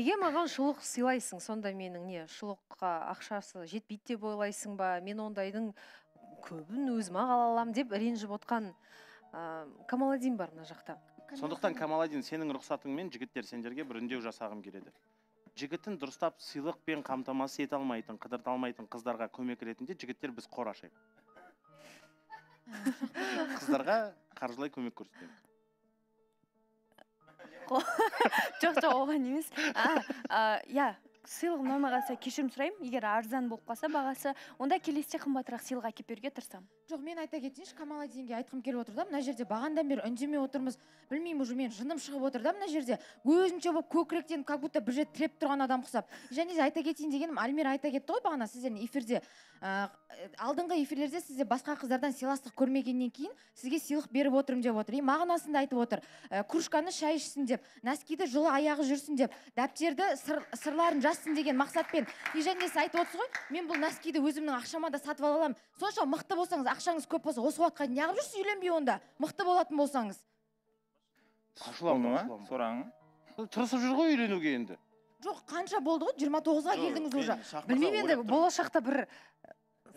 неге маған шұлық сыйлайсың сонда менің? Не шұлыққа ақшасы жетпейді деп ойлайсың ба? Мен ондайдың көбін өзім ақ ала аламын деп ренжіп отқан ә, камаладин бар мына жақта. Сондықтан камаладин сенің рұқсатыңмен жігіттер сендерге бір үндеу жасағым келеді. Жігітін дұрыстап сыйлықпен қамтамасыз ете алмайтын қыдырта алмайтын қыздарға көмек ретінде жігіттер біз қор ашайық. Қыздарға қаржылай көмек көрсетеміз. Жоқ жоқ оған емес. Иә сыйлық нормаға сай кешірім сұраймын. Егер арзан болып қалса бағасы онда келесіде қымбатырақ сыйлық әкеліп беруге тырысамын. Жоқ мен айта кетейінші камаладинге айтқым келіп отыр да мына жерде бағанадан бері үндемей отырмыз. Білмеймін уже мен жыным шығып отыр да мына жерде. Өзінше болып көкіректен как будто бір жерде тіреп тұрған адам ұқсап және де айта кетейін дегенім альмира айта кетті ғой бағана сіздердің эфирде. Ә, алдыңғы эфирлерде сіздер басқа қыздардан сыйластық көрмегеннен кейін сізге сыйлық беріп отырмын деп отыр. И мағынасын да айтып отыр. Ә, кружканы шай ішсін деп носкиді жылы аяғы жүрсін деп дәптерді сыр, сырларын жазсын деген мақсатпен. И және де сіз айтып отырсыз ғой мен бұл носкиді өзімнің ақшама да сатып ала аламын. Сонша мықты болсаңыз ақшаңыз көп болса осы уақытқа дейін неғып жүрсіз үйленбей онда? Мықты болатын болсаңыз. Ашуланба ма сұрағың тырысып жүр ғой үйленуге енді. Жоқ қанша болды ғой? жиырма тоғызға келдіңіз уже. білмеймін енді болашақта бір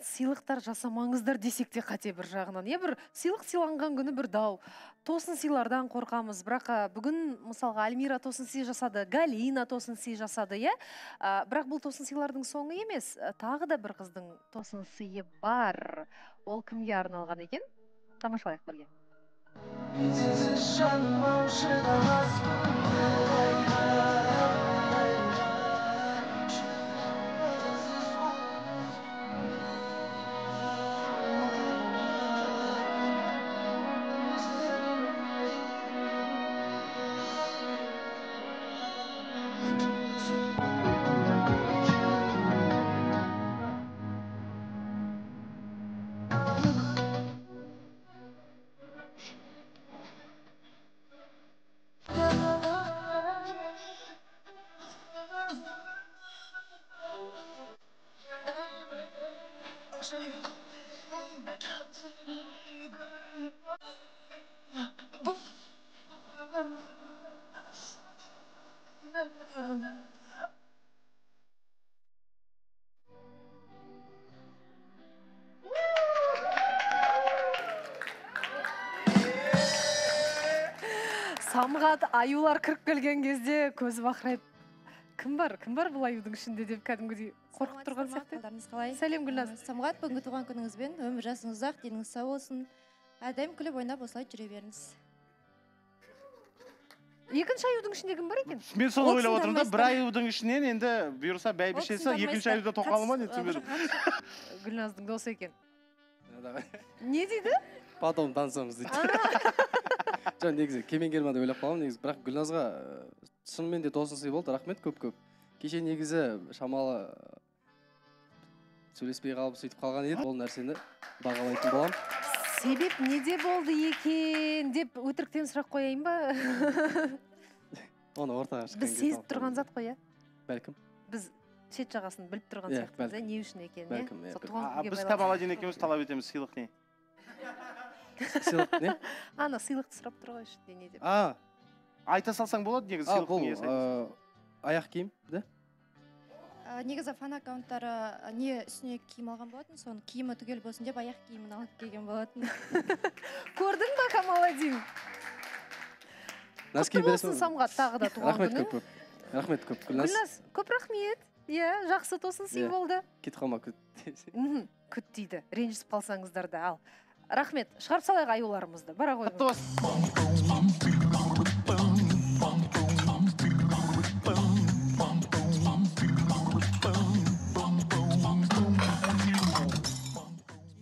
сыйлықтар жасамаңыздар десек те қате бір жағынан. Иә бір сыйлық сыйланған күні бір дау. Тосын сыйлардан қорқамыз. Бірақ бүгін мысалға альмира тосын сый жасады галина тосын сый жасады иә бірақ бұл тосын сыйлардың соңы емес. А, тағы да бір қыздың тосын сыйы бар. Ол кімге арналған екен? Тамашалайық бірге. Аюлар кіріп келген кезде көзі бақырайып кім бар? Кім бар бұл аюдың ішінде? деп кәдімгідей қорқып тұрған сияқты. сәлем гүлназ. Самғат бүгінгі туған күніңізбен өмір жасыңыз ұзақ деніңіз сау болсын. Әрдайым күліп ойнап осылай жүре беріңіз. Екінші аюдың ішінде кім бар екен? Мен соны ойлап отырмын да бір аюдың ішінен енді бұйырса бәйбішесі екінші аюда тоқалы ма не түсінбедім гүлназдың досы екен. Не дейді? Потом танысамыз дейді жоқ негізі кемеңгер ма деп ойлап қалғанмын негізі. Бірақ гүлназға э, шынымен де тосын сый болды. Рахмет көп көп кеше негізі шамалы э, сөйлеспей қалып сөйтіп қалған едік ол нәрсені бағалайтын боламын. Себеп неде болды екен деп өтіріктен сұрақ қояйын ба? Оны ортаға шыққан біз сезіп тұрған зат қой иә? Бәлкім. Біз шет жағасын біліп тұрған Иә, сияқтымыз иә? не үшін екенін Бәлкім, иә иә, біз байланысты. камаладин екеуміз талап етеміз сыйлық не? Сыйлық не? Ана сыйлықты сұрап тұр ғой ішінде не деп. А айта салсаң болады негізі сыйлықтың иесі. э, аяқ киім да? Негізі фан аккаунттары не үстіне киім алған болатын соны киімі түгел болсын деп аяқ киімін алып келген болатын. Көрдің ба камаладин носки құтты болсын самғат тағы да туған рахмет көп көп. Рахмет көп. Гүлназ гүлназ көп рахмет. Иә жақсы тосын сый Иә. болды. Кетіп қалма күт. Күт дейді. Ренжісіп қалсаңыздар да ал. Рахмет. Шығарып салайық аюларымызды. Бара құтты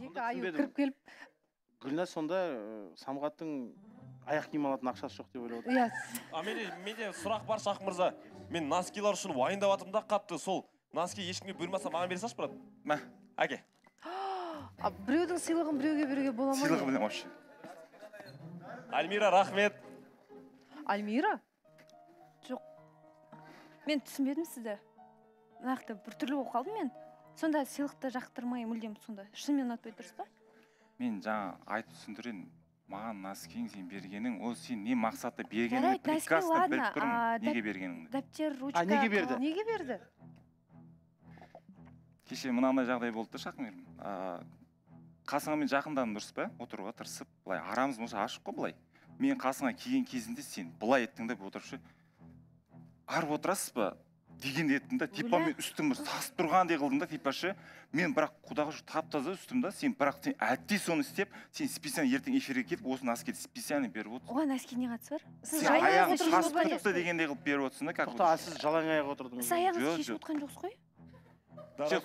екі аю кіріп келіп. Гүлназ сонда э, самғаттың аяқ киім алатын ақшасы жоқ деп ойлап отыр иә а менде менде сұрақ бар шах мырза. Мен носкилар үшін уайымдап жатырмын да қатты. Сол носки ешкімге бұйырмаса маған бере салшы брат. Мә. Әке. Біреудің сыйлығын біреуге беруге бола ма сыйлығы вообще. Альмира рахмет. Альмира? Мен түсінбедім сізді. Нақты біртүрлі болып қалдым мен. Сонда сыйлықты жақтырмай мүлдем сонда. Шынымен ұнатпай дұрыс па? Мен жаңа айтып түсіндірейін. Маған носкиң сен бергенің ол сен не мақсатта бергеніңді прекрасно біліп тұрмын а, неге бергеніңді. дәптер ручка а неге берді? неге берді? Кеше мынандай жағдай болды да шақмерім қасыңа мен жақындадым дұрыс па? отыруға тырысып былай арамыз болса ашық қой былай. Мен қасыңа келген кезінде сен былай еттің да отыршы арып отырасыз ба? дегенде еттің да типа мен үстім сасып тұрғандай қылдым да типа ше. Мен бірақ құдайға шүкір тап таза үстім да сен бірақ сен әдетте соны істеп сен специально ертең эфирге кетіп осы носкиді специально беріп отырсың. Оған носки не қатысы бар? Сіз аяғың отырсыз сасып тұрыпты дегендей қылып беріп отырсың да как тоқта а будто сіз жалаң аяқ отырдыңыз. Сіз аяғыңызды шешіп отқан жоқсыз ғой Жоқ,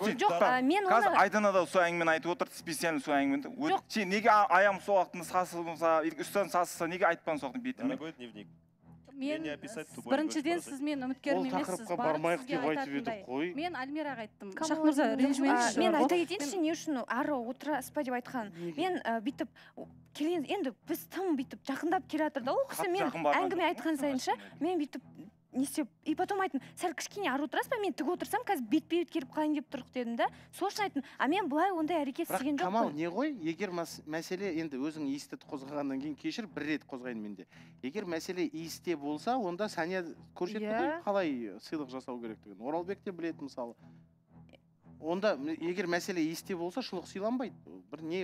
мен қазір оны айдана да сол әңгімені айтып отыр специально сол әңгімені Жоқ. сен неге аяғым сол уақытында сасылса или үстен сасыса неге айтпадың сол уақытта бетіме дорогой дневник мен біріншіден сіз мен үміткерім емессіз тақырыпқа бармайық деп айтып едік қой. мен альмираға айттым. Шах мырза ренжімеңізші мен айта кетейінші не үшін ары отырасыз ба деп айтқан. Мен ә, бүйтіп келген енді біз тым бүйтіп жақындап келе жатыр да. Ол кісі мен әңгіме айтқан сайын ше мен бүйтіп не істеп и потом айттым сәл кішкене ары отырасыз ба мен тік отырсам қазір бетпе бет келіп қалайын деп тұрық дедім да. Сол үшін айттым а мен былай ондай әрекет істеген бірақ камал жоқпын не ғой егер мәселе енді өзің иісті қозғағаннан кейін кешір бір рет қозғайын менде егер мәселе иісте болса онда сәния көрсетті ғой Иә. қалай сыйлық жасау керектігін. Оралбек те біледі мысалы. Онда егер мәселе иісте болса шұлық сыйланбайды бір не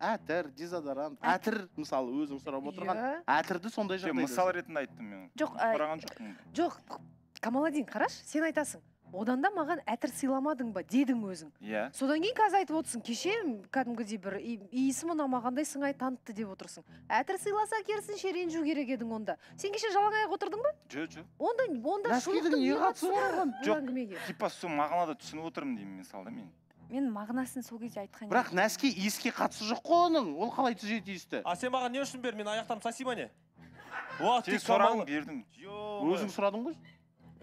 әтір дезодорант. Әтір мысалы өзің сұрап отырған Иә. әтірді сондай Жоқ, жағдайда мысал ретінде айттым мен. Жоқ сұраған жоқпын жоқ камаладин қарашы сен айтасың. Одан да маған әтір сыйламадың ба дедің өзің. Иә. Содан кейін қазір айтып отырсың кеше кәдімгідей бір иісі ұнамағандай сыңай танытты деп отырсың. Әтір сыйласа керісінше ренжу керек едің онда. Сен кеше жалаң аяқ отырдың ба? Жоқ жоқ онда онда Жоқ. типа сол мағынада түсініп отырмын деймін мысалы да мен. Мен мағынасын сол кезде айтқан бірақ нәски иіске қатысы жоқ қой оның. Ол қалай түзеді иісті а сен маған не үшін бер мен аяқтарым саси ма не уа сұрадың Камал- бердім өзің сұрадың ғой.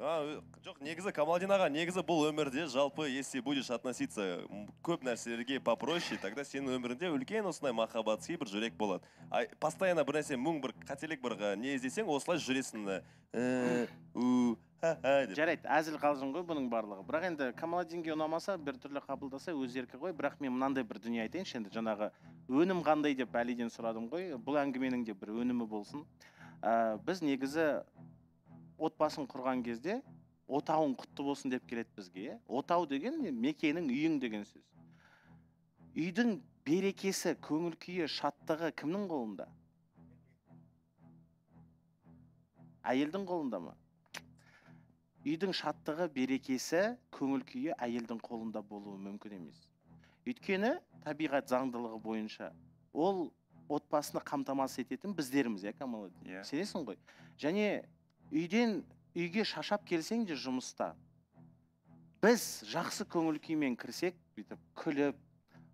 Ö- жоқ негізі камалдин аға негізі бұл өмірде жалпы если будешь относиться көп нәрселерге попроще тогда сенің өміріңде үлкен осындай махаббат бір жүрек болады. А постоянно бір нәрсе мұң бір қателік бір не іздесең осылай жүресің э, жарайды әзіл қалжың ғой бұның барлығы. Бірақ енді камаладинге ұнамаса біртүрлі қабылдаса өз еркі ғой. Бірақ мен мынандай бір дүние айтайыншы енді жаңағы өнім қандай? деп әлиден сұрадым ғой. Бұл әңгіменің де бір өнімі болсын. Ә, біз негізі отбасын құрған кезде отауың құтты болсын деп келеді бізге иә. Отау деген не, мекенің үйің деген сөз. Үйдің берекесі көңіл күйі шаттығы кімнің қолында? Әйелдің қолында ма? Үйдің шаттығы берекесі көңіл күйі әйелдің қолында болуы мүмкін емес. Өйткені табиғат заңдылығы бойынша ол отбасыны қамтамасыз ететін біздерміз иә камалидин Иә. сенесің ғой? Және үйден үйге шашап келсең де жұмыста біз жақсы көңіл күймен кірсек бүйтіп күліп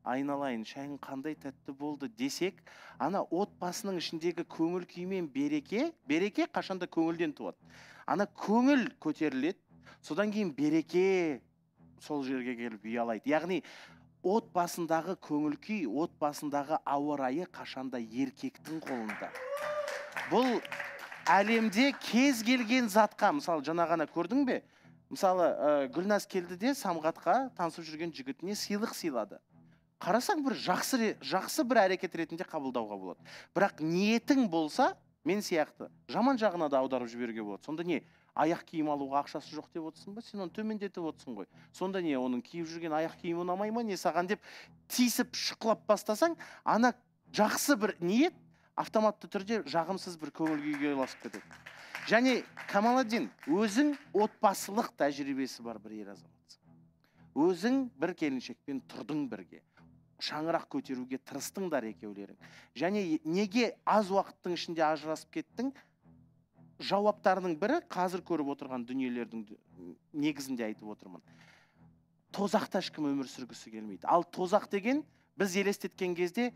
айналайын шайың қандай тәтті болды десек ана отбасының ішіндегі көңіл күй мен береке береке қашанда көңілден туады. Ана көңіл көтеріледі содан кейін береке сол жерге келіп ұялайды. Яғни отбасындағы көңіл күй отбасындағы ауа райы қашанда еркектің қолында. Бұл әлемде кез келген затқа мысалы жаңа ғана көрдің бе? Мысалы ә, гүлназ келді де самғатқа танысып жүрген жігітіне сыйлық сыйлады. Қарасаң бір жақсы жақсы бір әрекет ретінде қабылдауға болады. Бірақ ниетің болса мен сияқты жаман жағына да аударып жіберуге болады. Сонда не аяқ киім алуға ақшасы жоқ деп отырсың ба? Сен оны төмендетіп отырсың ғой. Сонда не оның киіп жүрген аяқ киімі ұнамай ма? Не саған деп тиісіп шұқылап бастасаң ана жақсы бір ниет автоматты түрде жағымсыз бір көңіл күйге ұласып кетеді. Және камаладдин өзің отбасылық тәжірибесі бар бір ер азаматсың өзің бір келіншекпен тұрдың бірге. Шаңырақ көтеруге тырыстыңдар екеулерің. Және неге аз уақыттың ішінде ажырасып кеттің? Жауаптарының бірі қазір көріп отырған дүниелердің негізінде айтып отырмын. Тозақта ешкім өмір сүргісі келмейді. Ал тозақ деген біз елестеткен кезде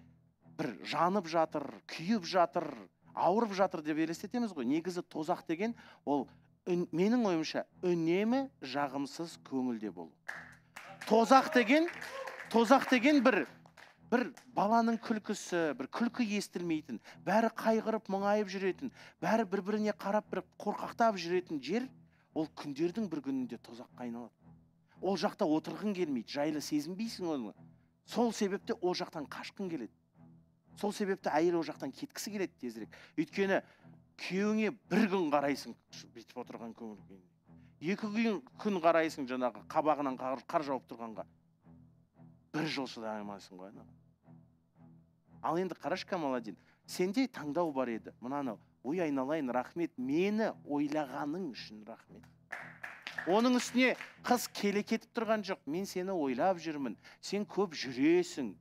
бір жанып жатыр күйіп жатыр ауырып жатыр деп елестетеміз ғой. Негізі тозақ деген ол үн- менің ойымша үнемі жағымсыз көңілде болу. Тозақ деген тозақ деген бір бір баланың күлкісі бір күлкі естілмейтін бәрі қайғырып мұңайып жүретін бәрі бір біріне қарап бір қорқақтап жүретін жер ол күндердің бір күнінде тозаққа айналады. Ол жақта отырғың келмейді жайлы сезінбейсің оны. Сол себепті ол жақтан қашқың келеді. Сол себепті әйел ол жақтан кеткісі келеді тезірек. Өйткені күйеуіңе бір күн қарайсың бүйтіп отырған көңіл күйіне екі күн күн қарайсың жаңағы қабағынан қар, жауып тұрғанға. Бір жыл шыдай алмайсың ғой ал енді қарашы камаладин сенде таңдау бар еді. Мынаны ой айналайын рахмет мені ойлағаның үшін рахмет оның үстіне қыз келе кетіп тұрған жоқ. Мен сені ойлап жүрмін сен көп жүресің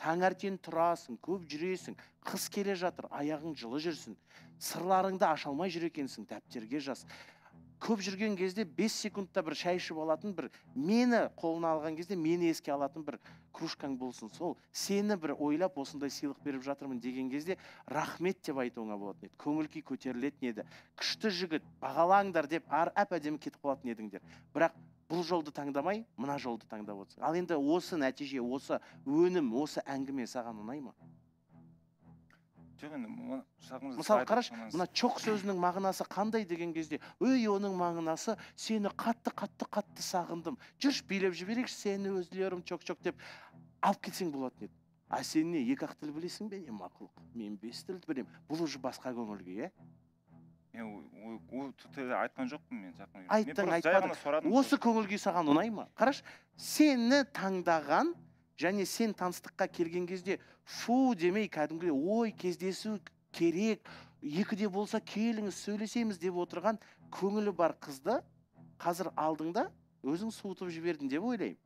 таңертең тұрасың көп жүресің қыз келе жатыр аяғың жылы жүрсін сырларыңды аша алмай жүр екенсің дәптерге жаз көп жүрген кезде 5 секундта бір шай ішіп алатын бір мені қолына алған кезде мені еске алатын бір кружкаң болсын. Сол сені бір ойлап осындай сыйлық беріп жатырмын деген кезде рахмет деп айтуыңа болатын еді. Көңіл күй көтерілетін еді. Күшті жігіт бағалаңдар деп ар әп әдемі кетіп қалатын едіңдер. Бірақ бұл жолды таңдамай мына жолды таңдап отырсың. Ал енді осы нәтиже осы өнім осы әңгіме саған ұнай ма? Жоқ енді мысалы қарашы мына чок сөзінің мағынасы қандай деген кезде өй оның мағынасы сені қатты қатты қатты сағындым. Жүрші билеп жіберейікші сені өзлерім чок чок деп алып кетсең болатын еді. А сен не екі ақ тіл білесің бе? Не мақұлық. Мен бес тілді білемін. Бұл уже басқа көңіл күй иә? Мен ол айтқан жоқпын мен айттың айтпадың осы көңіл күй саған ұнай ма қарашы сені таңдаған және сен таныстыққа келген кезде фу демей кәдімгідей ой кездесу керек екіде болса келіңіз сөйлесеміз деп отырған көңілі бар қызды қазір алдыңда өзің суытып жібердің деп ойлаймын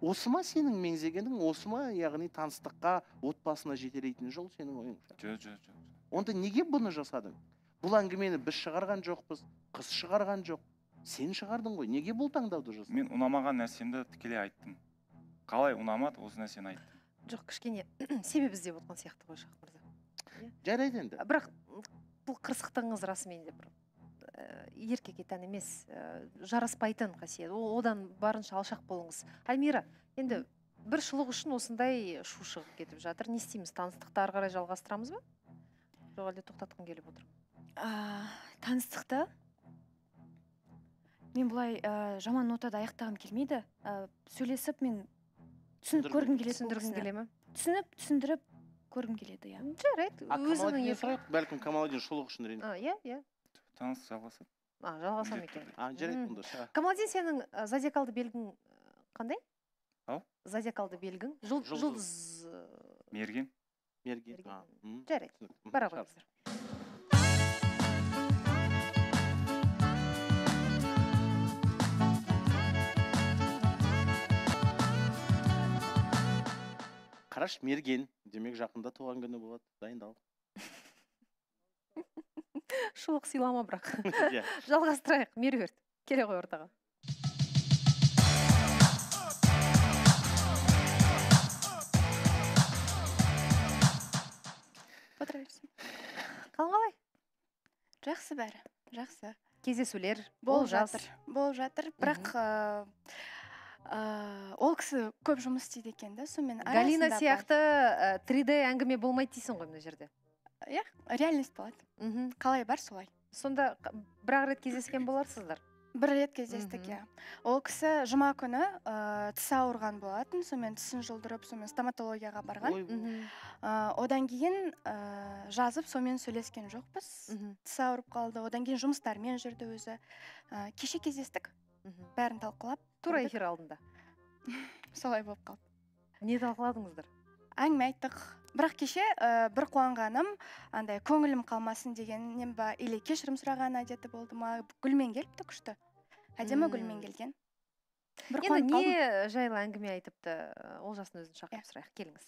осы ма сенің меңзегенің осы ма яғни таныстыққа отбасына жетелейтін жол сенің ойыңша жоқ жоқ жоқ онда неге бұны жасадың бұл әңгімені біз шығарған жоқпыз қыз шығарған жоқ. Сен шығардың ғой неге бұл таңдауды жасадың мен ұнамаған нәрсемді тікелей айттым. Қалай ұнамады осы нәрсені айттым. Жоқ кішкене себеп іздеп отқан сияқты ғой шах мырза жарайды енді. Бірақ бұл қырсықтығыңыз расымен де бір ііі еркекке тән емес ііі жараспайтын қасиет. Одан барынша алшақ болыңыз. Альмира енді бір шұлық үшін осындай шу шығып кетіп жатыр. Не істейміз таныстықты ары қарай жалғастырамыз ба? Жоқ әлде тоқтатқың келіп отыр. Ма таныстықты? Мен бұлай ә, жаман нотада аяқтағым келмейді. Ә, сөйлесіп мен түсініп көргім келеді кісіні. келе ма түсініп түсіндіріп көргім келеді иә. Жарайды өзіңнің сұрайық бәлкім камалдин шұлық үшін иә иә. Таныс жалғасады. А жалғасам екен. А жарайды онда камалдин сенің зодиакалды белгің қандай? Ау? зодиакалды белгің? Жұл- Жұлдыз. мерген. Мерген жарайды. бара қойыңыздар. Қарашы мерген. Демек жақында туған күні болады. Дайындал. Шұлық сыйлама бірақ. Иә. Жалғастырайық. Меруерт келе ғой ортаға. Отыра берсін қалың қалай? Жақсы бәрі. Жақсы. Кездесулер болып жатыр. болып жатыр. Бірақ ол кісі көп жұмыс істейді екен да сонымен галина сияқты ы, 3D әңгіме болмайды дейсің ғой мына жерде? Бар. иә реальность болады. Мхм қалай бар солай. Сонда бір ақ рет кездескен боларсыздар? Бір рет кездестік иә. Ол кісі жұма күні ыыы тісі ауырған болатын сонымен тісін жұлдырып сонымен стоматологияға барған. Ыыы, одан кейін ыыы жазып сонымен сөйлескен жоқпыз. Тісі ауырып қалды. Одан кейін жұмыстармен жүрді өзі. Ыыы, кеше кездестік. Бәрін талқылап. Тура эфир алдында. Солай болып қалды. Не талқыладыңыздар? Әңгіме айттық. Бірақ кеше ә, бір қуанғаным андай көңілім қалмасын дегеннен ба или кешірім сұраған әдеті болды ма? гүлмен келіпті күшті. Әдемі гүлмен келген. Бір енді не жайлы әңгіме айтыпты? Олжастың өзін шақырып Иә. сұрайық. Келіңіз.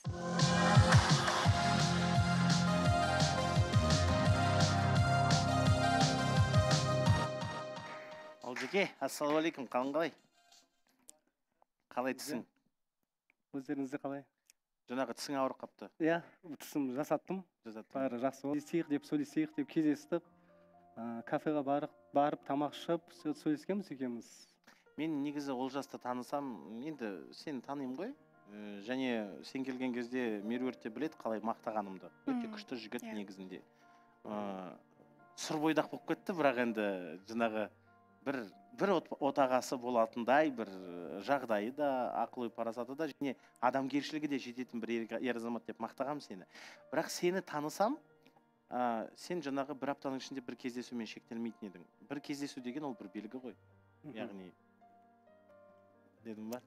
Олжеке ассалаумағалейкум қалың қалай? Қалай тісің? өздеріңізде қалай? Жаңағы тісің ауырып қалыпты иә тісім жасаттым. Жазады бәрі жақсы болды. Сөйлесейік деп сөйлесейік деп кездестік. Ә, кафеға барып барып тамақ ішіп сө- сөйлескенбіз екеуміз. Мен негізі олжасты танысам енді сені танимын ғой. Э, және сен келген кезде меруерт те біледі қалай мақтағанымды. Өте күшті жігіт иә. негізінде. Ыыы сұр бойдақ болып кетті бірақ енді жаңағы бір бір от, отағасы болатындай бір э, жағдайы да ақыл ой парасаты да және адамгершілігі де жететін бір ер, ер азамат деп мақтағанмын сені. Бірақ сені танысам ә, сен жаңағы бір аптаның ішінде бір кездесумен шектелмейтін едің. Бір кездесу деген ол бір белгі ғой. Яғни дедім ба?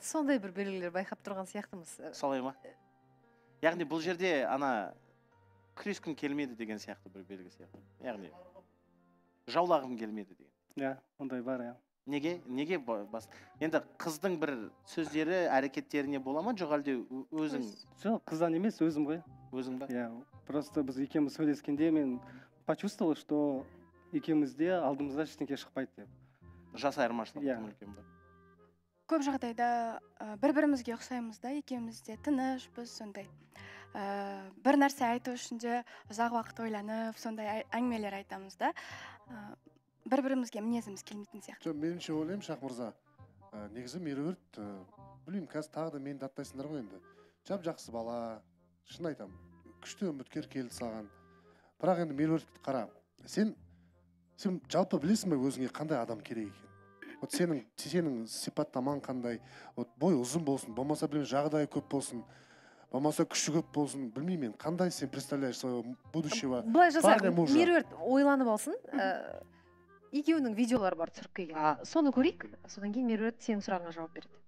Сондай бір белгілер байқап тұрған сияқтымыз. Э, солай ма? яғни бұл жерде ана күрескім келмеді деген сияқты бір белгі сияқты. Яғни жаулағым келмеді деген. Иә ондай бар иә. Неге неге ба- бас енді қыздың бір сөздері әрекеттеріне бола ма? Жоқ әлде өзің? Жоқ қыздан емес өзім ғой. Өзің ба? Иә просто біз екеуміз сөйлескенде мен почувствовал что екеумізде алдымызда ештеңе шықпайды деп. Жас айырмашылығы Иә. тым үлкен ба? Көп жағдайда ә, бір бірімізге ұқсаймыз да екеуміз де тынышпыз сондай. Ә, бір нәрсе айту үшін де ұзақ уақыт ойланып сондай әңгімелер айтамыз да. Бір бірімізге мінезіміз келмейтін сияқты. Жоқ меніңше ойлаймын шах мырза. Ә, негізі меруерт ә, білмеймін қазір тағы да мені даттайсыңдар ғой енді. Жап жақсы бала шын айтамын күшті үміткер келді саған. Бірақ енді меруертті қара сен сен жалпы білесің бе өзіңе қандай адам керек екенін? Вот сенің сенің сипаттамаң қандай? Вот бой ұзын болсын болмаса білмеймін жағдайы көп болсын. Болмаса күші көп болсын білмеймін мен. Қандай сен представляешь своего будущего? Былай жасайық. Меруерт ойланып алсын. Ә, екеуінің видеолары бар түсіріп келген соны көрейік. Содан кейін меруерт сенің сұрағыңа жауап береді.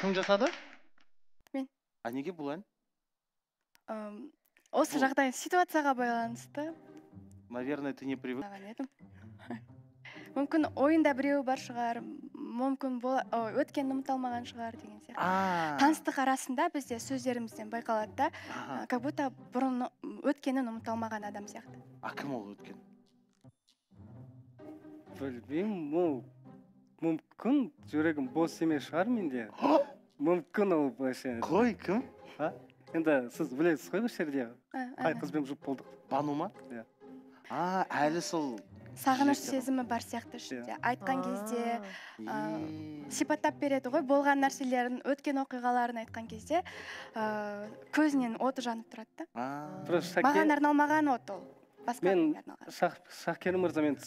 Кім жасады Мен. а неге бұл ән Ам, осы жағдай ситуацияға байланысты. Наверное ты не привык мүмкін ойында біреу бар шығар мүмкін бола ой, өткенін ұмыта алмаған шығар деген сияқты. А. Таныстық арасында бізде сөздерімізден байқалады да ә, как будто бұрын өткенін ұмыта алмаған адам сияқты. А кім ол өткен? Білмеймін ол мүмкін жүрегім бос емес шығар менде. Мүмкін ол былайша қой кім? Енді сіз білесіз ғой осы жерде. Қай қызбен жұп болдық? Бану ма Иә. а әлі сол сағыныш сезімі бар сияқты ішінде. Айтқан кезде сипаттап береді ғой болған нәрселерін өткен оқиғаларын айтқан кезде көзінен оты жанып тұрады да. Маған арналмаған от ол. Басқа шахкер мырза мен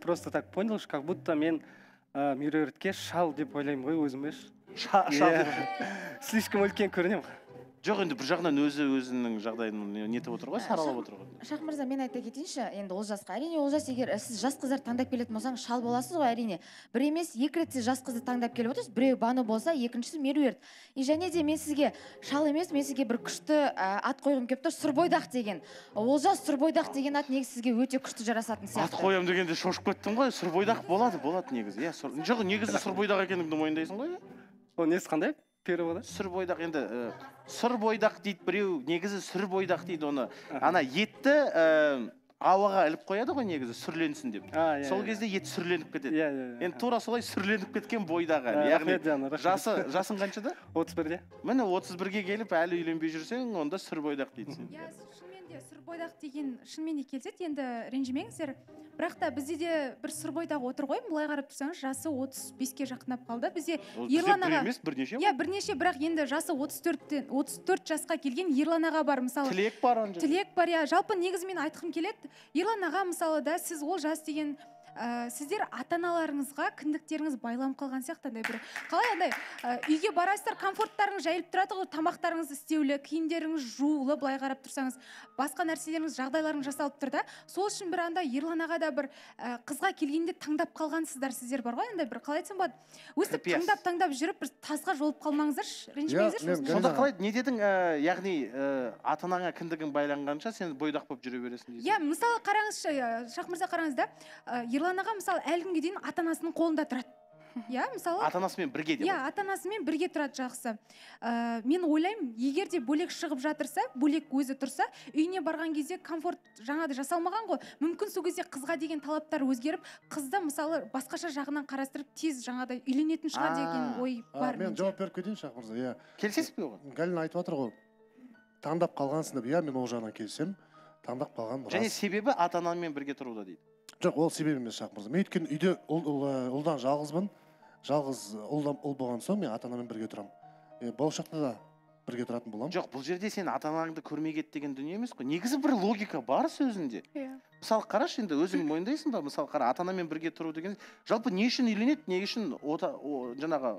просто так понял что как будто мен меруертке шал деп ойлаймын ғой өзіме шал. Иә. слишком үлкен көрінемін. Жоқ енді бір жағынан өзі өзінің жағдайын не- нетіп отыр ғой саралап отыр ғой. Шах мырза мен айта кетейінші енді олжасқа. Әрине олжас егер сіз жас қыздарды таңдап келетін болсаңыз шал боласыз ғой әрине. Бір емес екі рет сіз жас қызды таңдап келіп отырсыз біреуі бану болса екіншісі меруерт. И және де мен сізге шал емес мен сізге бір күшті ә, ат қойғым келіп тұр сұрбойдақ деген. Олжас сұрбойдақ деген ат негізі сізге өте күшті жарасатын ат сияқты қоямын дегенде шошып кеттім ғой сүрбойдақ болады болады негізі. Иә сұр- жоқ негізі сүрбойдақ екендігіңді мойындайсың ғой иә. Ол несі қандай? Переводы сүрбойдақ енді ә, сұр бойдақ дейді біреу негізі сүр бойдақ дейді оны. Ана етті ә, ауаға іліп қояды ғой негізі сүрленсін деп. А иә сол иә. кезде ет сүрленіп кетеді. Иә иә енді тура солай сүрленіп кеткен бойдағы Ә, яғни жасы жасың қаншада? отыз бірде. Міне отыз бірге келіп әлі үйленбей жүрсең онда сүр бойдақ дейді сен. Иә де сүрбойдақ деген шынымен де келіседі. Енді ренжімеңіздер. Бірақ та бізде де бір сүрбойдақ отыр ғой. Былай қарап тұрсаңыз жасы отыз беске жақындап қалды. Бізде ерлан аға- емес бірнеше иә бірнеше. Бірақ енді жасы отыз төрттен отыз төрт жасқа келген ерлан аға бар мысалы. Тілек бар тілек бар иә. Жалпы негізі мен айтқым келеді. Ерлан аға мысалы да сіз ол жас деген ә, сіздер ата аналарыңызға кіндіктеріңіз байланып қалған сияқты андай бір қалай андай ә, үйге барасыздар комфорттарыңыз жайылып тұрады ғой тамақтарыңыз істеулі киімдеріңіз жуулы былай қарап тұрсаңыз басқа нәрселеріңіз жағдайларыңыз жасалып тұр да. Сол үшін бір андай ерлан аға да бір ә, қызға келгенде таңдап қалғансыздар сіздер бар ғой андай бір қалай айтсам болады? Өстіп таңдап таңдап жүріп бір тасқа жолып қалмаңыздаршы ренжімеңіздерші сонда қалай не дедің ә, яғни ә, ата анаңа кіндігің байланғанша сен бойдақ болып жүре бересің дейсің? иә мысалы қараңызшы иә, шах мырза қараңыз да ә, ерлан аға мысалы әлі күнге дейін ата анасының қолында тұрады. Иә мысалы ата анасымен бірге деп иә ата анасымен бірге тұрады жақсы. Ә, мен ойлаймын егер де бөлек шығып жатырса бөлек өзі тұрса үйіне барған кезде комфорт жаңағыдай жасалмаған ғой. Мүмкін сол кезде қызға деген талаптар өзгеріп қызды мысалы басқаша жағынан қарастырып тез жаңағыдай үйленетін шығар деген ой бар мен жауап беріп кетейінші шах мырза иә. Келісесіз бе оған? Галина айтып жатыр ғой таңдап қалғансың деп иә мен ол жағынан келісемін. Таңдап қалған және себебі ата анамен бірге тұруда дейді. Жоқ ол себеп емес шах мырза мен өйткені үйде ұл, ұл, ә, ұлдан жалғызбын. Жалғыз ұл, ұл болған соң мен ата анаммен бірге тұрамын. Е, болашақта да бірге тұратын боламын. Жоқ бұл жерде сен ата анаңды көрмей кет деген дүние емес қой. Негізі бір логика бар сөзінде. Иә. Мысалы қарашы енді өзің мойындайсың ба? Мысалы қара ата анамен бірге тұру деген жалпы не үшін үйленеді не үшін ота, о, жаңағы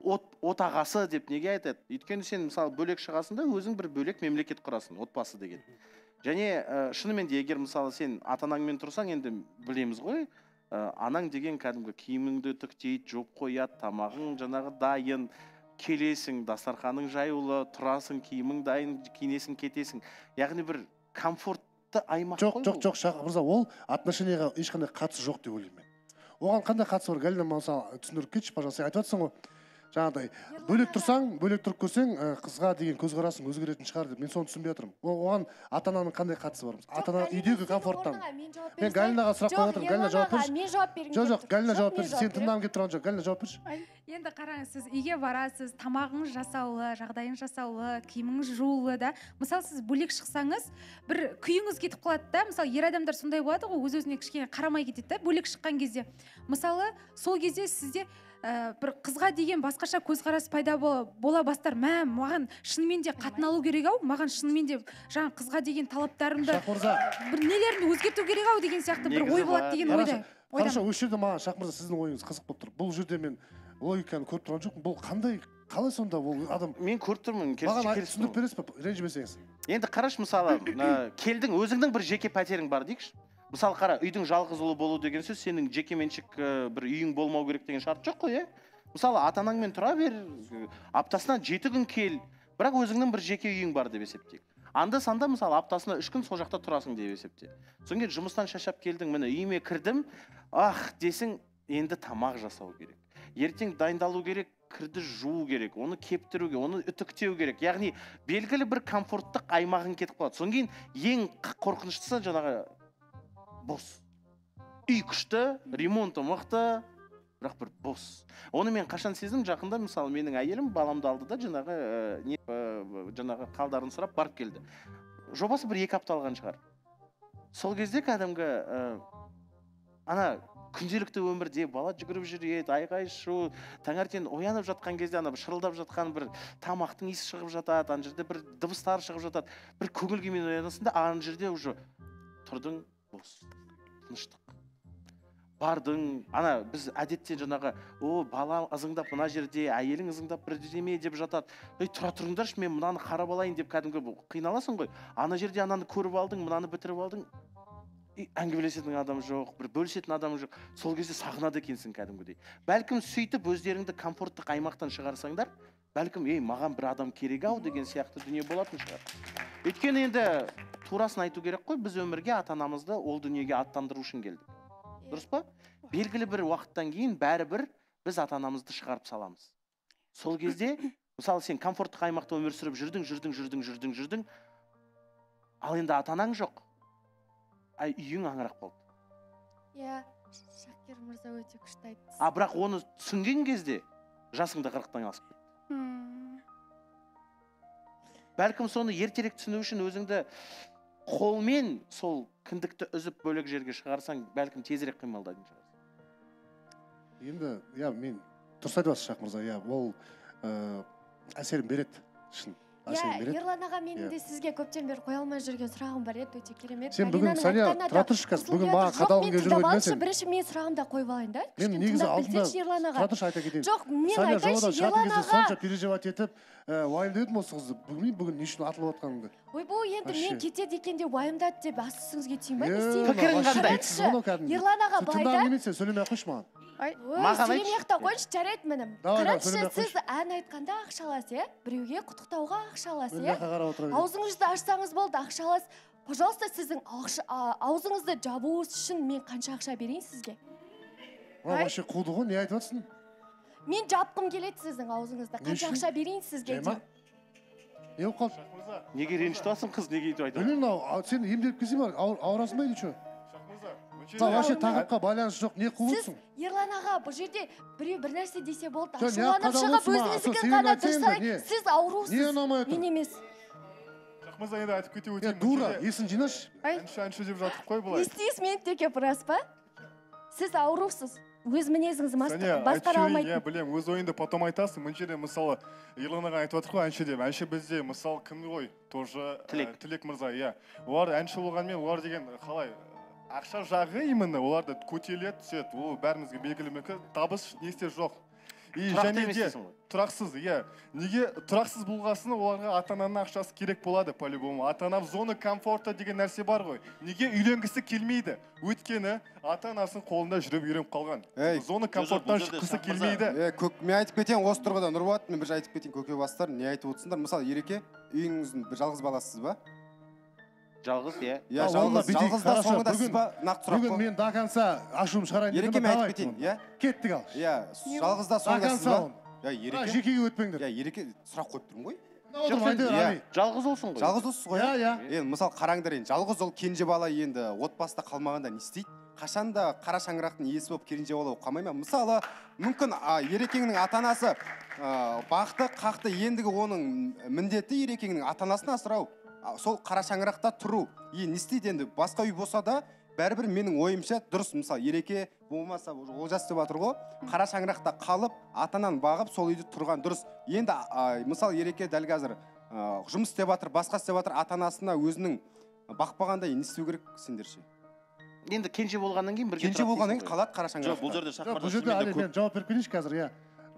от, отағасы деп неге айтады? Өйткені сен мысалы бөлек шығасың да өзің бір бөлек мемлекет құрасың отбасы деген. Және ә, шынымен де егер мысалы сен ата анаңмен тұрсаң енді білеміз ғой ә, анаң деген кәдімгі киіміңді тіктейді жуып қояды тамағың жаңағы дайын келесің дастарханың жаюлы тұрасың киімің дайын киінесің кетесің. Яғни бір комфортты аймақ жоқ жоқ жоқ шах мырза ол отношенияға ешқандай қатысы жоқ деп ойлаймын. Мен оған қандай қатысы бар? Галина мысалы түсіндіріп кетші пожалуйста. Сен айтып жатрсың ғой жаңағыдай бөлек тұрсаң бөлек тұрып көрсең қызға деген көзқарасың өзгеретін шығар деп мен соны түсінбей жатырмын О- оған ата ананың қандай қатысы бар? Ата ана үйдегі комфорттан. мен галинаға сұрақ қойып жатырмын галина жауап берші. мен жауап бергім жоқ жоқ галина жауап берші. сен тыңдағым келіп тұрған жоқ. Галина жауап берші. Енді қараңыз сіз үйге барасыз тамағыңыз жасаулы жағдайыңыз жасаулы киіміңіз жуулы да. Мысалы сіз бөлек шықсаңыз бір күйіңіз кетіп қалады да. Мысалы ер адамдар сондай болады ғой өз өзіне кішкене қарамай кетеді да бөлек шыққан кезде. Мысалы сол кезде сізде ә, бір қызға деген басқаша көзқарас пайда бола, бола бастар. Мә маған шынымен де қатыналу керек ау маған шынымен де жаңа қызға деген талаптарымды бір нелерімді өзгерту керек ау деген сияқты бір ой болады деген ойда хорошо осы жерде маған шах мырза сіздің ойыңыз қызық болып тұр. Бұл жерде мен логиканы көріп тұрған жоқпын. Бұл қандай қалай сонда ол адам? Мен көріп тұрмын маған түсіндіріп бересіз ба ренжімесеңіз. Енді қарашы мысалы келдің өзіңнің бір жеке пәтерің бар дейікші. Мысалы қара үйдің жалғыз ұлы болу деген сөз сенің жекеменшік бір үйің болмау керек деген шарт жоқ қой иә? Мысалы ата анаңмен тұра бер аптасына жеті күн кел бірақ өзіңнің бір жеке үйің бар деп есептейік. Анда санда мысалы аптасына үш күн сол жақта тұрасың деп есепте содан кейін жұмыстан шаршап келдің міне үйіме кірдім ах десің енді тамақ жасау керек. Ертең дайындалу керек кірді жуу керек оны кептіруге оны үтіктеу керек. Яғни белгілі бір комфорттық аймағың кетіп қалады. Содан кейін ең қорқыныштысы жаңағы бос. Үй күшті ремонты мықты бірақ бір бос. Оны мен қашан сездім? Жақында мысалы менің әйелім баламды алды да жаңағы ә, не ә, жаңағы қалдарын сұрап барып келді. Жобасы бір екі апта алған шығар. Сол кезде кәдімгі ә, ана күнделікті өмірде бала жүгіріп жүреді айқай шу таңертең оянып жатқан кезде ана шырылдап жатқан бір тамақтың иісі шығып жатады ана жерде бір дыбыстар шығып жатады. Бір көңіл күймен оянасың да ана жерде уже тұрдың бос тыныштық бардың ана біз әдетте жаңағы о бала ызыңдап мына жерде әйелің ызыңдап бірдеме деп жатады. Ей тұра тұрыңдаршы мен мынаны қарап алайын деп кәдімгі қиналасың ғой. Ана жерде ананы көріп алдың мынаны бітіріп алдың и әңгімелесетін адам жоқ бір бөлісетін адам жоқ. Сол кезде сағынады екенсің кәдімгідей. Бәлкім сөйтіп өздеріңді комфорттық аймақтан шығарсаңдар бәлкім ей маған бір адам керек ау деген сияқты дүние болатын шығар. Өйткені енді турасын айту керек қой біз өмірге ата анамызды ол дүниеге аттандыру үшін келдік. Дұрыс па? Белгілі бір уақыттан кейін бәрібір біз ата анамызды шығарып саламыз. Сол кезде мысалы сен комфорттық аймақта өмір сүріп жүрдің жүрдің жүрдің жүрдің жүрдің. Ал енді ата анаң жоқ. Ай үйің аңырап қалды. Иә шакир мырза өте күшті айтты. А бірақ оны түсінген кезде жасың да қырықтан асып кетті. Бәлкім соны ертерек түсіну үшін өзіңді қолмен сол кіндікті үзіп бөлек жерге шығарсаң бәлкім тезірек қимылдайтын шығарсың. Енді иә мен дұрыс айтып жатырсыз шах мырза. Иә ол ыыы әсерін береді шын. Иә ерлан аға менің Иә. де сізге көптен бері қоя алмай жүрген сұрағым бар еді өте керемет. Сен бүгін саня тұра тұршы қазір бүгін маған қадалғың келіп мен жүрген сен? бірінші мен сұрағымды қойып алайын да. Мен негізі алдында білсеңші ерлан аға. Тұра тұршы айта кетейін. Жоқ мен саня айтайыншы жобадан шығатын ерлан кезде аға. сонша переживать етіп едім осы қызды. Білмеймін бүгін не үшін атылып жатқанымды ойбой енді мен кетеді екен деп уайымдады деп ас үстіңізге тиін ба не істеймін? Пікірің қандай? ерлан аға былай да. келмейді сен? Сөйлемей ақ қойшы маған. Маған сөйлемей ақ та қойшы жарайды міне. Қараңызшы сіз ән айтқанда ақша аласыз иә? Біреуге құттықтауға ақша аласыз иә? жаққа қарап отыра беремін аузыңызды ашсаңыз болды ақша аласыз пожалуйста сіздің аузыңызды жабу үшін мен қанша ақша берейін сізге? Вообще қуды ғой не айтып жатрсың мен жапқым келеді сіздің аузыңызды қанша ақша берейін сізге деймін не болып қалды неге ренжітіп жатрсың қыз неге өйтіп айтып білмеймін мынау сен емделіп келсең ауырасың ба или что? Мынау вообще тақырыпқа байланысы жоқ не қуып сіз ерлан аға бұл жерде біреу бір нәрсе десе болды ашуланып шығып өзіңіздікін Сол ғана дұрыс сіз аурусыз не ұнамай отыр? мен емес. Мырза енді айтып кете е өтейін дура есін жинашы. Әнші әнші деп жатырық қой не былай. Істейсіз мен теке рас па? Сіз аурусыз өз мінезіңізді басқара алмайтын. иә білемін өз ойыңды потом айтасың мына жерде мысалы ерлан аға айтып жатыр ғой әнші деп. Әнші бізде мысалы кім ғой? Тоже тілек. тілек мырза иә. Олар әнші болғанмен олар деген қалай? Ақша жағы именно оларды көтеріледі түседі ол бәрімізге белгілі мүмкін табыс несте жоқ. И және де тұрақсыз иә. Неге тұрақсыз болғасын оларға ата ананың ақшасы керек болады по любому ата ана в зона комфорта деген нәрсе бар ғой. Неге үйленгісі келмейді? Өйткені ата анасының қолында жүріп үйреніп қалған. Ей, зона комфорттан шыққысы келмейді. Е көк мен айтып кетейін осы тұрғыда нұрболат мен бір жай айтып кетейін. Көке бастар не айтып отырсыңдар? Мысалы ереке үйіңіздің бір жалғыз баласысыз ба? Жалғыз иә. Иә жалғыз. бүйтейік, жалғыз да хорошо, соңында сіз бүгін- ба нақты сұрақ бүгін қой. мен до конца ашуымды шығарайын ереке дедім айтып кетейін иә? Кеттік ал иә жалғыз да до соңында сіз ба иә жекеге өтпеңдер. Иә ереке сұрақ қойып тұрмын ғой. Иә. Жалғыз ұлсың ғой. жалғыз ұлсыз ғой Иә, иә. енді мысалы қараңдар енді жалғыз ұл кенже бала енді отбасыда қалмағанда не істейді? Қашан да қара шаңырақтың иесі болып келінже бала болып қалмай ма? Мысалы мүмкін ерекеңнің ата анасы бақты қақты ендігі оның міндеті ерекеңнің ата анасын асырау. Сол қара шаңырақта тұру. И не істейді енді басқа үй болса да бәрібір менің ойымша дұрыс. Мысалы ереке болмаса олжас деп жатыр ғой. Қара шаңырақта қалып ата ананы бағып сол үйде тұрған дұрыс. Енді а, мысалы ереке дәл қазір а, жұмыс істеп жатыр басқа істеп жатыр ата анасына өзінің бақпағанда не істеу керек сендерше? Енді кенже болғаннан кейін бірге кенже болғаннан кейін қалады қара шаңырақта жоқ бұл жерде жоқ шахмардан бұл жерде мен жауап беріп кетейінші қазір иә.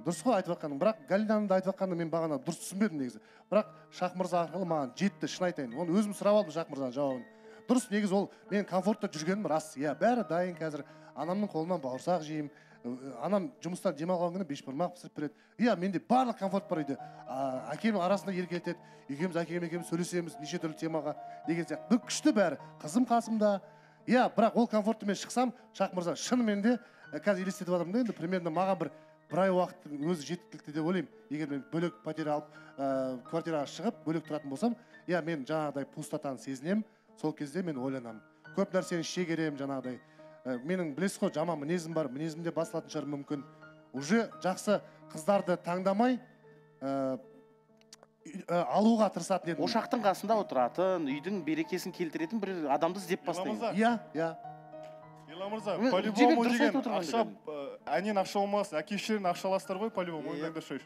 Дұрыс қой айтып жатқаның бірақ галинаның да айтып жатқанын мен бағана дұрыс түсінбедім негізі. Бірақ шах мырза арқылы маған жетті шын айтайын. Оны өзім сұрап алдым шах мырзаның жауабын. Дұрыс негізі ол мен комфортта жүргенім рас. Иә бәрі дайын қазір. Анамның қолынан бауырсақ жеймін. Анам жұмыстан демалған күні бешбармақ пісіріп береді. Иә менде барлық комфорт бар үйде. Әкем арасында еркелетеді. Екеуміз әкем екеуміз сөйлесеміз неше түрлі темаға деген сияқты. Күшті бәрі. Қызым қасымда. Иә бірақ ол комфортты мен шықсам шах мырза шынымен де қазір елестетіп жатырмын да енді примерно маған бір бір ай уақыттың өзі жеткілікті деп ойлаймын. Егер мен бөлек пәтер алып ыыы квартираға шығып бөлек тұратын болсам иә мен жаңағыдай пустотаны сезінемін. Сол кезде мен ойланамын. Көп нәрсені шегеремін жаңағыдай. І менің білесіз ғой жаман мінезім бар. Мінезім де басылатын шығар мүмкін. Уже жақсы қыздарды таңдамай ыыы алуға тырысатын едім. Ошақтың қасында отыратын үйдің берекесін келтіретін бір адамды іздеп бастаймын. Иә иә. Ерлан мырза по любому деген ақша әнен ақша болмасын әке шешелерің ақшаластар ғой по любому мойындаңдар шеш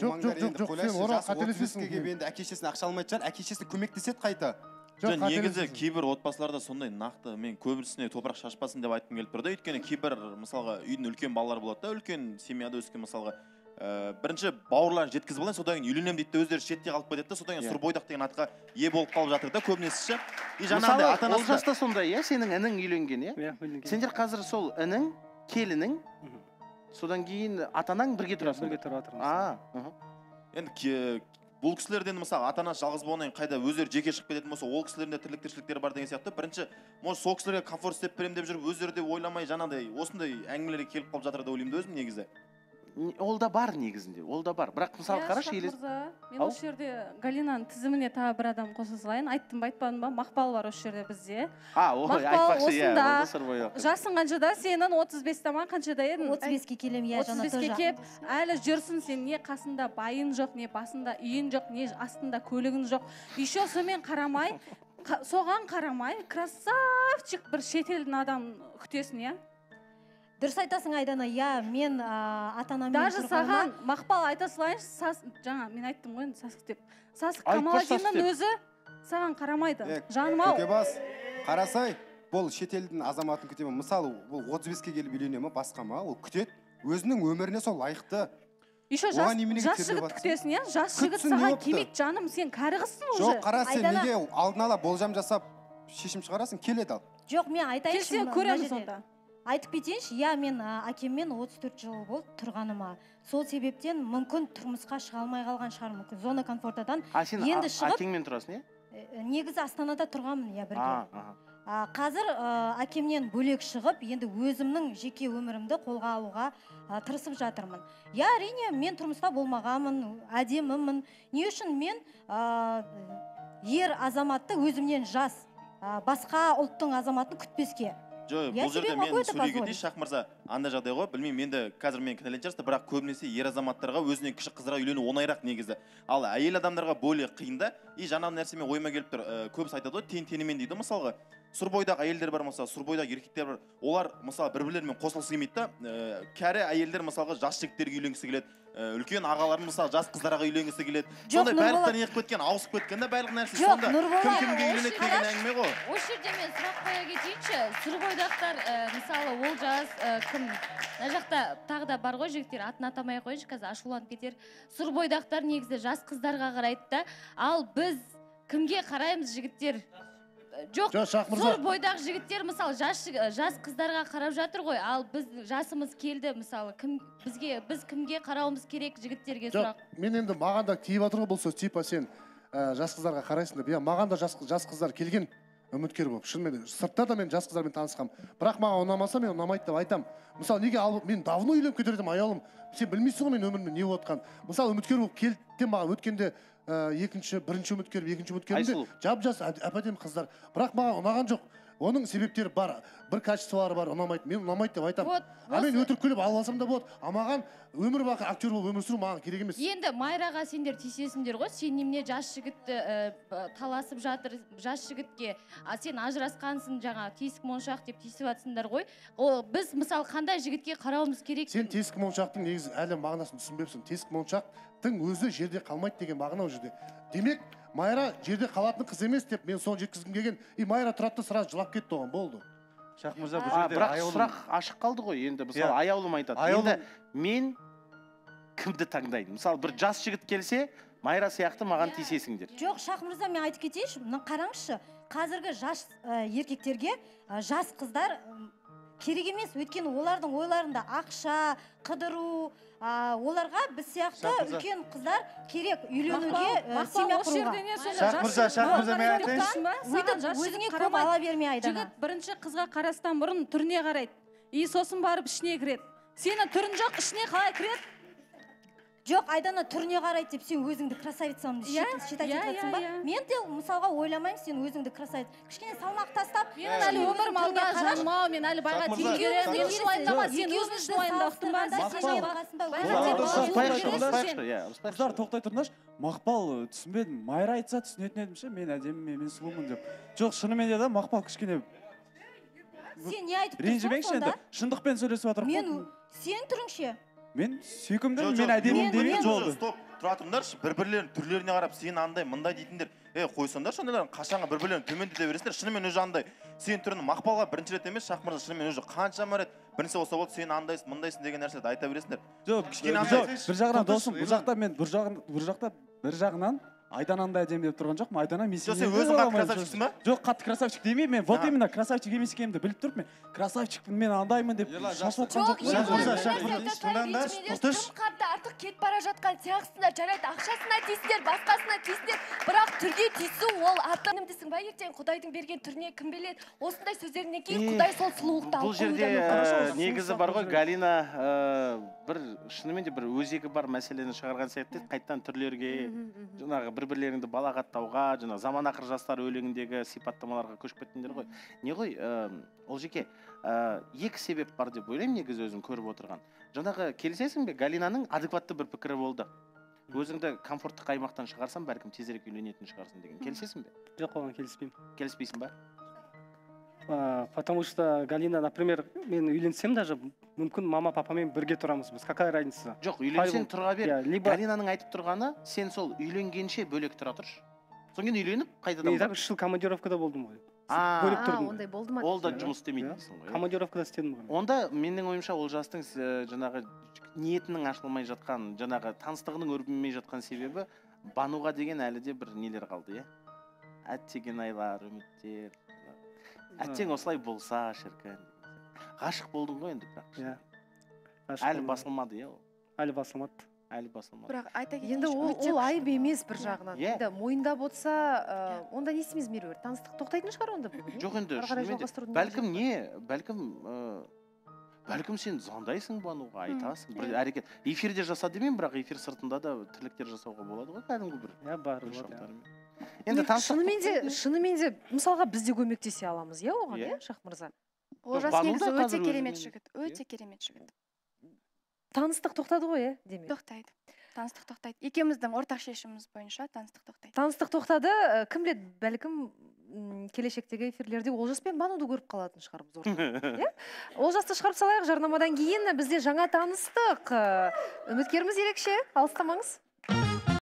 жоқ, жоқ, жоқ, жоқ, сен орал қателесесің. келіп енді әке шешесіне ақша алмайтын шығар әке шешесі көмектеседі қайта. Жоқ негізі кейбір отбасыларда сондай нақты мен көбісіне топырақ шашпасын деп айтқым келіп тұр да. Өйткені кейбір мысалға үйдің үлкен балалары болады да үлкен семьяда өскен мысалға ә, бірінші бауырларын жеткізіп алайын содан кейін үйленемін дейді да өздері шетте қалып кетеді да содан кейін Иә. сұрбойдақ деген атқа ие болып қалып жатыр да көбінесе ше. И жаңағыдай ата анасы олжас та сондай иә сенің інің үйленген иә? Иә сендер қазір сол інің келінің содан кейін ата анаң бірге тұрасың бірге тұрып жатырмыз енді бұл кісілерден мысалы ата анасы жалғыз болғаннан кейін қайда өздері жеке шығып кететін болса ол кісілердің де тірлік тіршіліктері бар деген сияқты. Бірінші может сол кісілерге комфорт істеп беремін деп жүріп өздері де ойламай жаңағыдай осындай әңгімелерге келіп қалып жатыр деп ойлаймын да өзім негізі. Ол да бар негізінде ол да бар. Бірақ мысалы Иә, қарашы елес мырза, мен осы жерде галинаның тізіміне тағы бір адам қоса салайын айттым ба айтпадым ба? Мақпал бар осы жерде бізде. А ой мақпал айтпақшы иә жасың қаншада сенің отыз бесте ма қаншада едің? отыз беске келемін иә отыз жаңа беске келіп әлі жүрсің сен не қасында байың жоқ не басында үйің жоқ не астында көлігің жоқ. Еще сонымен қарамай қа- соған қарамай красавчик бір шетелдің адамын күтесің иә? Дұрыс айтасың айдана иә мен ә, ата анаммен даже саған мақпал айта салайыншы сас жаңа мен айттым ғой енді сасық деп. Сасық камаладиннің өзі саған қарамайды. Жаным ау. көкебас қарасай бұл шетелдің азаматын күте ма? Мысалы бұл отыз беске келіп үйлене ма? Басқа ма? Ол күтеді. Өзінің өміріне сол лайықты. Еще жас, күтесің иә? Жас жігіт саған келмейді жаным сен кәрі қызсың уже. Жоқ қара сен неге? Алдын ала болжам жасап шешім шығарасың? Келеді ал. Жоқ мен айтайыншы көреміз мына жерде. онда. Айтып кетейінші иә мен ә, әкеммен 34 жыл болды тұрғаныма. Сол себептен мүмкін тұрмысқа шыға алмай қалған шығар мүмкін зона комфортадан а сен енді шығып әкеңмен тұрасың иә? Ә, негізі астанада тұрғанмын иә бірге. А а, қазір а, әкемнен бөлек шығып енді өзімнің жеке өмірімді қолға алуға а, тырысып жатырмын. Иә әрине мен тұрмыста болмағанмын әдемімін. Не үшін мен ер азаматты өзімнен жас басқа ұлттың азаматын күтпеске. Жоқ бұл жерде мен кетейін позволить. шах мырза андай жағдай ғой білмеймін енді қазір мен кінәлайтын шығарсыздар бірақ көбінесе ер азаматтарға өзінен кіші қыздарға үйлену оңайырақ негізі. Ал әйел адамдарға более қиын да. И жаңағы нәрсе мен ойыма келіп тұр ә, көбісі айтады ғой тең тенімен дейді мысалға. Сұр бойдағы әйелдер бар мысалы сұр бойдағы еркектер бар. Олар мысалы бір бірлерімен қосылғысы келмейді да ә, кәрі әйелдер мысалға жас жігіттерге үйленгісі келеді. Ә, үлкен ағаларым мысалы жас қыздарға үйленгісі келеді. Сондай Нұрболат- барлықтар неғып кеткен ауысып кеткен да барлық нәрсе. Сонда кім кімге үйленеді деген әңгіме ғой. Осы жерде мен сұрақ қоя кетейінші. Сырбойдақтар ә, мысалы олжас ә, кім? Мына жақта тағы да бар ғой жігіттер атын атамай ақ қояйыншы қазір ашуланып кетер. Сырбойдақтар негізі жас қыздарға қарайды да. Ал біз кімге қараймыз жігіттер? Жоқ Жоқ, сұр бойдақ жігіттер мысалы жас жас қыздарға қарап жатыр ғой. Ал біз жасымыз келді мысалы кім бізге біз кімге қарауымыз керек жігіттерге жоқ сұрақ? мен енді маған да тиіп жатыр ғой бұл сөз. Типа сен ә, жас қыздарға қарайсың деп. Иә маған да жас, жас қыздар келген. Үміткер болып шынымен сыртта да мен жас қыздармен танысқанмын бірақ маған ұнамаса мен ұнамайды деп айтамын мысалы неге ал мен давно үйленіп кетер едім аяулым сен білмейсің ғой мен өмірімде не болып жатқанын мысалы үміткер болып келді де маған өткенде ә, екінші бірінші үміткер екінші Айсұлу. жап жас әп әдемі қыздар. Бірақ маған ұнаған жоқ. Оның себептері бар. Бір качестволары бар. ұнамайды. Мен ұнамайды деп айтамын. Вот, а мен өтірік күліп алып алсам да болады. А маған өмір бақи актер болып өмір сүру маған керек емес. Енді майраға сендер тиісесіңдер ғой. Сен немене жас жігітті ә, таласып жатыр жас жігітке а сен ажырасқансың жаңа тесік моншақ деп тиісіп жатсыңдар ғой. Ол біз мысалы қандай жігітке қарауымыз керек? Сен тесік моншақтың негізі әлі мағынасын түсінбепсің. Тесік моншақтың өзі жерде қалмайды деген мағына ол жерде. Демек майра жерде қалатын қыз емес деп мен соны жеткізгім келген. И майра тұрады да сразу жылап кетті оған болды. Шах мырза бұл А, жерде бірақ аяулым- сұрақ ашық қалды ғой енді мысалы Иә. аяулым айтады. Аяулым- енді мен кімді таңдаймын? Мысалы бір жас жігіт келсе майра сияқты маған тиісесіңдер жоқ шах мырза мен айтып кетейінші. Мына қараңызшы қазіргі жас ә, еркектерге ә, жас қыздар керек емес. Өйткені олардың ойларында ақша қыдыру а, оларға біз сияқты үлкен қыздар керек үйленуге ә, семья құруға өзіңе көп ала берме айдана. жігіт бірінші қызға қарастан бұрын түріне қарайды. И сосын барып ішіне кіреді. Сенің түрің жоқ ішіне қалай кіреді? Жоқ айдана түріне қарайды деп сен өзіңді красавицамын Иә, считать иә, етіп жатсың иә, ба? иә. мен де мысалға ойламаймын сен өзіңді красавица кішкене салмақ тастап менің әлі өмірім алда жаным ау мен әлі байға Шах тиіп мырза, беремін мен Шах шулайындама мырза. сен өзің шулайындақтың ба ұрыспайықшы иә қыздар тоқтай тұрыңдаршы мақпал ы, түсінбедім. Майра айтса түсінетін едім ше. Мен әдемімін мен сұлумын деп. Жоқ шынымен де да мақпал кішкене сен не айтып тұрсың ренжімеңізші енді. Шындықпен сөйлесіп жатырмық мен сенің түрің ше мен сүйкімдімін Жоқ, мен жоқ, демеймін. мен- жолды стоп тұра тұрыңдаршы бір бірлерінің түрлеріне қарап сен андай мындай дейтіндер. Е қойсаңдаршы ондайлар қашанға бір бірлерін төмендете бересіңдер шынымен өзі андай. Сен түрін мақпалға бірінші рет емес шах мырза шынымен өзі қаншама рет бірінші болса болды сен андайсың мындайсың деген нәрселерді айта бересіңдер. Жоқ кішкене жоқ бір жағынан досым бұл жақта мен бір жағын бір жақта бір жағынан айдананы әдемі деп тұрған жоқпын айдана мен Жоқ, сен өзің алмаймын. красавчиксің ба? жоқ қатты красавчик демеймін мен вот именно красавчик емес екенімді біліп тұрып мен красавчикпін мен андаймын деп шашылып жатқан жоқпын тыңдаңдаршы. Артық кетіп бара жатқан сияқтысыңдар жарайды. Ақшасына тиісіңдер басқасына тиісіңдер бірақ түрге тиісу ол ата десің ба ертең құдайдың берген түріне кім біледі осындай сөздерінен кейін құдай сол сұлулықты бұл жерде мүмкін. негізі бар ғой галина ә, бір шынымен де бір өзегі бар мәселені шығарған сияқты еді. қайтадан түрлерге жаңағы бір бірлеріңді балағаттауға жаңағы заман ақыр жастар өлеңіндегі сипаттамаларға көшіп кеттіңдер ғой. Не ғой ә, ол жеке ә, екі себеп бар деп ойлаймын негізі өзім көріп отырған. Жаңағы келісесің бе? Галинаның адекватты бір пікірі болды. Өзіңді комфорттық аймақтан шығарсам бәлкім тезірек үйленетін шығарсың деген. Келісесің бе? Жоқ оған келіспеймін. Келіспейсің ба? А, потому что галина например мен үйленсем даже мүмкін мама папамен бірге тұрамыз біз. Какая разница? Жоқ үйленсең тұра бер. Либо галинаның айтып тұрғаны сен сол үйленгенше бөлек тұра тұршы. Содан кейін үйленіп мен қайтадан и так үш жыл командировкада болдым ғой. Бөлек тұрдым ондай болды ма ол да Иә. жұмыс істемейді дейсің ғой командировкада істедім ғой. Онда менің ойымша олжастың ә, жаңағы ниетінің ашылмай жатқан жаңағы таныстығының өрбімей жатқан себебі бануға деген әлі де бір нелер қалды иә? Әттеген айлар үміттер. Әттең осылай болса шіркін. Ғашық болдың ғой енді бірақ иә. әлі басылмады иә ол? Әлі басылмады. Әлі басылмады. Бірақ айта енді кетейінші, ол, ол айып емес бір жағынан. Иә. енді мойындап отырса ы, онда не істейміз меруерт таныстық тоқтайтын шығар онда иә? жоқ енді шынымен бәлкім не бәлкім бәлкім сен звондайсың бануға айтасың бір әрекет. Эфирде жаса демеймін бірақ эфир сыртында да тірліктер жасауға болады ғой кәдімгі бір иә бар иә. енді шынымен де шынымен де мысалға біз де көмектесе аламыз иә оған Иә. иә шах мырза олжас негізі өте керемет жігіт өте керемет жігіт. Таныстық тоқтады ғой иә демек? Тоқтайды. Таныстық тоқтайды. Екеуміздің ортақ шешіміміз бойынша таныстық тоқтайды. Таныстық тоқтады. Ы, кім біледі? Бәлкім келешектегі эфирлерде олжас пен бануды көріп қалатын шығармыз иә? Олжасты шығарып салайық жарнамадан кейін. Бізде жаңа таныстық. Ы, үміткеріміз ерекше. Алыстамаңыз.